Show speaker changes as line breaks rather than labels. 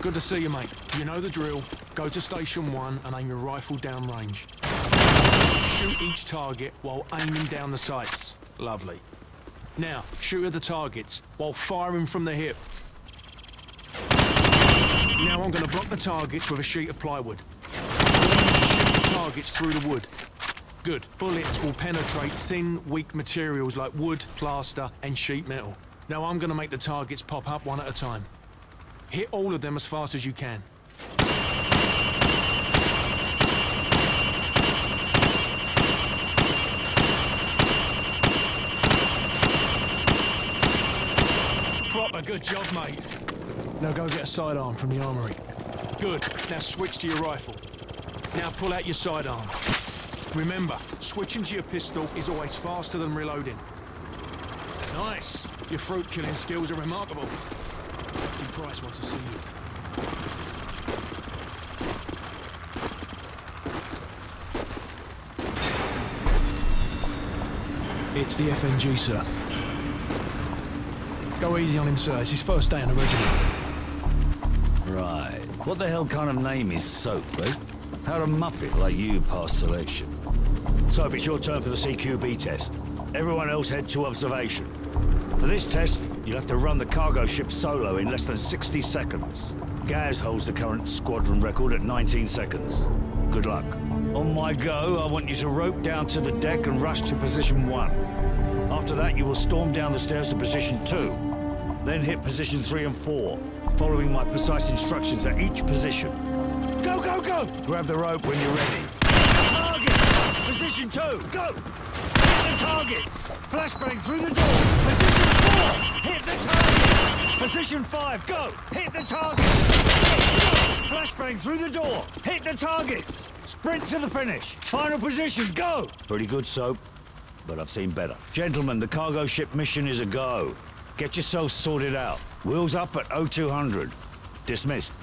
Good to see you, mate. You know the drill. Go to station one and aim your rifle down range. Shoot each target while aiming down the sights. Lovely. Now, shoot at the targets while firing from the hip. Now I'm going to block the targets with a sheet of plywood. Shoot the targets through the wood. Good. Bullets will penetrate thin, weak materials like wood, plaster, and sheet metal. Now I'm going to make the targets pop up one at a time. Hit all of them as fast as you can. Proper good job, mate. Now go get a sidearm from the armory. Good. Now switch to your rifle. Now pull out your sidearm. Remember, switching to your pistol is always faster than reloading. Nice. Your fruit killing skills are remarkable. Captain Price wants to see you. It's the FNG, sir. Go easy on him, sir. It's his first day in the regiment.
Right. What the hell kind of name is Soap, eh? How'd a muppet like you pass selection? Soap, it's your turn for the CQB test. Everyone else head to observation. For this test, you'll have to run the cargo ship solo in less than 60 seconds. Gaz holds the current squadron record at 19 seconds. Good luck. On my go, I want you to rope down to the deck and rush to position one. After that, you will storm down the stairs to position two. Then hit position three and four, following my precise instructions at each position. Go, go, go! Grab the rope when you're ready. Target! Position two, go! Hit the targets! Flashbang through the door! Position four! Hit the targets! Position five, go! Hit the targets! Flashbang through the door! Hit the targets! Sprint to the finish! Final position, go! Pretty good, Soap. But I've seen better. Gentlemen, the cargo ship mission is a go. Get yourselves sorted out. Wheels up at 0200. Dismissed.